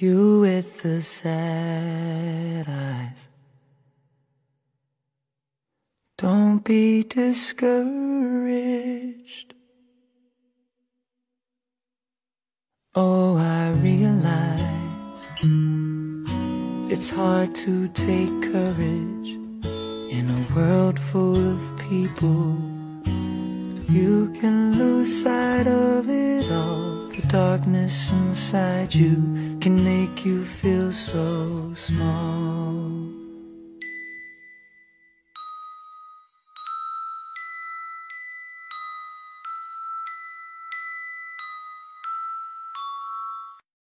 You with the sad eyes. Don't be discouraged. Oh, I realize it's hard to take courage in a world full of people. You can lose sight of darkness inside you can make you feel so small.